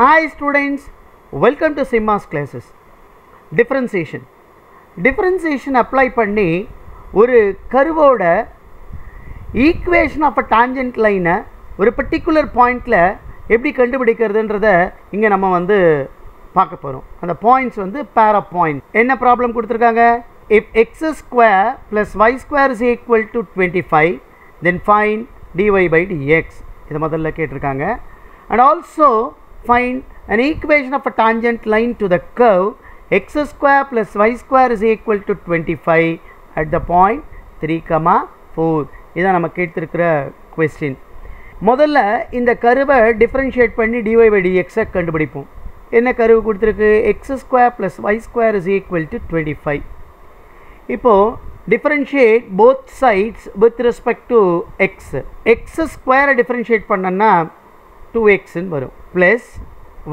Hi students, welcome to சிம்மாஸ் classes. Differentiation. Differentiation apply பண்ணி ஒரு கருவோட ஈக்குவேஷன் ஆஃப் அ டான்ஜென்ட் லைனை ஒரு பர்டிகுலர் பாயிண்டில் எப்படி கண்டுபிடிக்கிறதுன்றத இங்கே நம்ம வந்து பார்க்க போகிறோம் அந்த பாயிண்ட்ஸ் வந்து பேர் ஆஃப் பாயிண்ட் என்ன ப்ராப்ளம் கொடுத்துருக்காங்க? If x square plus y square is equal to twenty five then find dy by dx இதை முதல்ல கேட்டிருக்காங்க. And also find an equation of a tangent line to the curve x square plus y square is equal to 25 at the point 3 comma 4 இதான் நம்ம கேட்டிருக்கிற question முதல்ல இந்த கருவை differentiate பண்ணி dy by dx கண்டுபிடிப்போம். என்ன கருவு கொடுத்துருக்கு? X square plus y square is equal to twenty five இப்போது differentiate both sides with respect to x x ஸ்கொயரை டிஃப்ரென்ஷியேட் பண்ணோன்னா டூ எக்ஸ்ன்னு வரும். ப்ளஸ்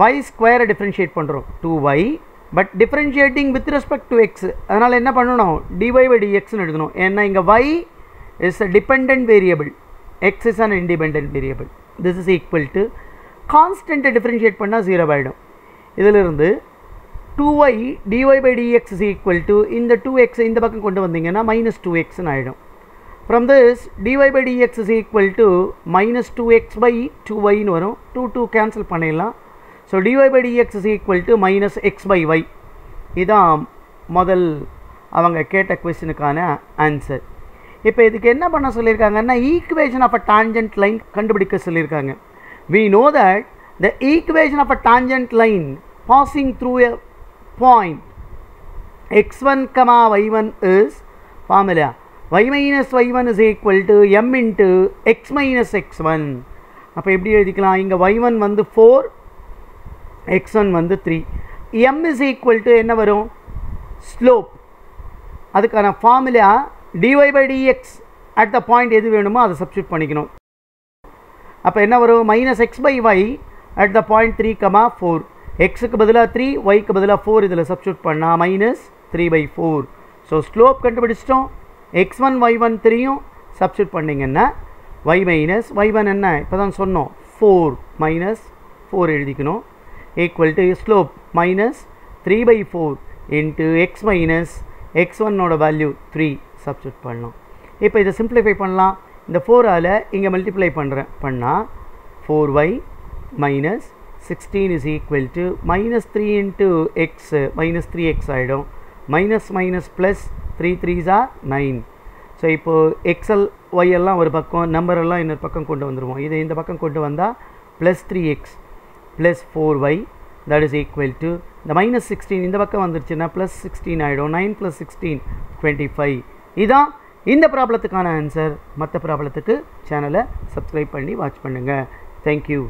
ஒய் ஸ்கொயரை டிஃப்ரென்ஷியேட் பண்ணுறோம் two y but differentiating with respect to x அதனால் என்ன பண்ணணும்? டிஒய் பை டிஎக்ஸ்னு எழுதணும். ஏன்னா இங்கே y is a depend variable x is an independent variable this is equal to கான்ஸ்டண்ட்டை differentiate பண்ணால் ஜீரோ ஆகிடும் இதிலிருந்து two y dy by dx is equal to இந்த டூ எக்ஸ் இந்த பக்கம் கொண்டு வந்தீங்கன்னா மைனஸ் டூ எக்ஸ்னு ஆகிடும் from this dy by dx is equal to minus two x by two ஒய்னு வரும். டூ டூ கேன்சல் பண்ணிடலாம். So dy by dx is equal to minus x by y இதான் முதல் அவங்க கேட்ட கொஸ்டினுக்கான ஆன்சர் இப்போ இதுக்கு என்ன பண்ண சொல்லியிருக்காங்கன்னா equation of a tangent line கண்டுபிடிக்க சொல்லியிருக்காங்க. We know that the equation of a tangent line passing through a point x one comma y one is formula y minus y1 is equal to m into x minus x1 அப்போ எப்படி எழுதிக்கலாம்? இங்கே y1 வந்து 4 x1 வந்து 3 m is equal to என்ன வரும்? Slope அதுக்கான formula dy by dx at the point எது வேணுமோ அதை சப்ஸ்டியூட் பண்ணிக்கணும். அப்போ என்ன வரும்? Minus x by y at the point three comma four எக்ஸுக்கு பதிலாக த்ரீ ஒய்க்கு பதிலாக ஃபோர் இதில் சப்ஸ்டியூட் பண்ணால் minus three by four so slope கண்டுபிடிச்சிட்டோம். எக்ஸ் ஒன் ஒய் ஒன் த்ரீயும். சப்ஸ்டியூட் பண்ணிங்கன்னா ஒய் மைனஸ் ஒய் ஒன் என்ன? இப்போ தான் சொன்னோம். ஃபோர் மைனஸ் ஃபோர் எழுதிக்கணும். Equal to slope minus three by four into x minus x ஒன்னோட வேல்யூ த்ரீ சப்ஸ்டியூட் பண்ணலாம் இப்போ இதை சிம்பிளிஃபை பண்ணலாம். இந்த ஃபோரால் இங்கே மல்டிப்ளை பண்ணுறேன் பண்ணால் four y minus sixteen is equal to minus three into x minus three x ஆகிடும் minus minus plus three threes are nine so இப்போது எக்ஸல் ஒய் எல்லாம் ஒரு பக்கம் நம்பர் எல்லாம் இன்னொரு பக்கம் கொண்டு வந்துடுவோம் இது இந்த பக்கம் கொண்டு வந்தால் plus three x plus four y that is equal to இந்த மைனஸ் சிக்ஸ்டீன் இந்த பக்கம் வந்துருச்சுன்னா ப்ளஸ் சிக்ஸ்டீன் ஆகிடும் nine plus sixteen twenty five இதான் இந்த ப்ராப்ளத்துக்கான ஆன்சர் மற்ற ப்ராப்ளத்துக்கு சேனலை சப்ஸ்கிரைப் பண்ணி வாட்ச் பண்ணுங்கள் தேங்க்யூ